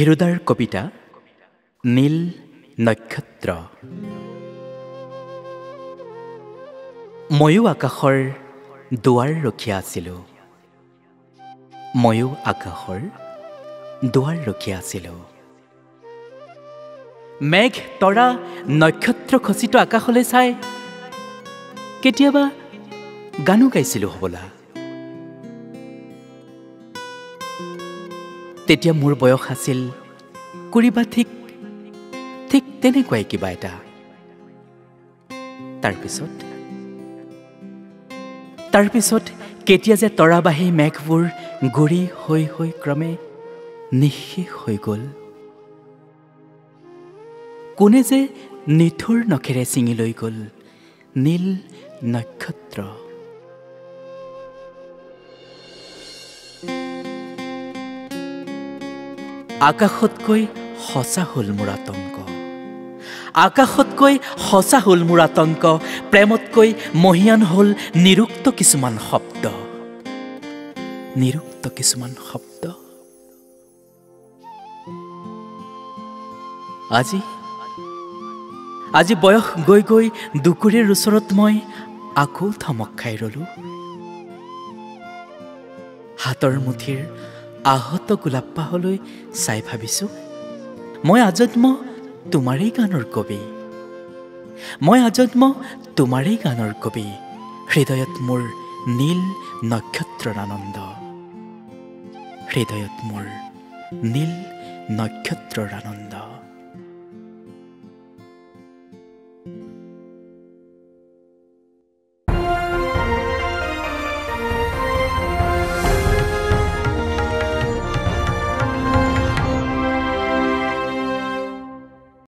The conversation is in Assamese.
হিৰুদাৰ কবিতা নীল নক্ষত্ৰ। ময়ো আকাশৰ দুৱাৰ ৰখীয়া আছিলোঁ। ময়ো আকাশৰ দুৱাৰ ৰখীয়া আছিলোঁ। মেঘ তৰা নক্ষত্ৰ খচিত আকাশলৈ চাই কেতিয়াবা গানো গাইছিলোঁ হ'বলা। তেতিয়া মোৰ বয়স আছিল। কৰিবা ঠিক ঠিক তেনেকুৱাই কিবা এটা। তাৰপিছত তাৰপিছত কেতিয়া যে তৰাবাহী মেঘবোৰ গুৰি হৈ হৈ ক্ৰমে নিঃশেষ হৈ গ'ল। কোনে যে নিঠুৰ নখেৰে ছিঙি লৈ গ'ল নীল নক্ষত্ৰ। আকাশতকৈ সঁচা হ'ল মোৰ আতংক। আকাশতকৈ সঁচা হ'ল মোৰ আতংক প্ৰেমতকৈ মহিয়ান হ'ল নিৰুক্ত কিছুমান শব্দ। নিৰুক্ত কিছুমান শব্দ। আজি? আজি বয়স গৈ গৈ দুকুৰীৰ ওচৰত মই আকৌ থমক খাই ৰলো। হাতৰ মুঠিৰ আহত গোলাপপাহলৈ চাই ভাবিছোঁ মই আজন্ম তোমাৰেই গানৰ কবি। মই আজন্ম তোমাৰেই গানৰ কবি। হৃদয়ত মোৰ নীল নক্ষত্ৰৰ আনন্দ হৃদয়ত মোৰ নীল নক্ষত্ৰৰ আনন্দ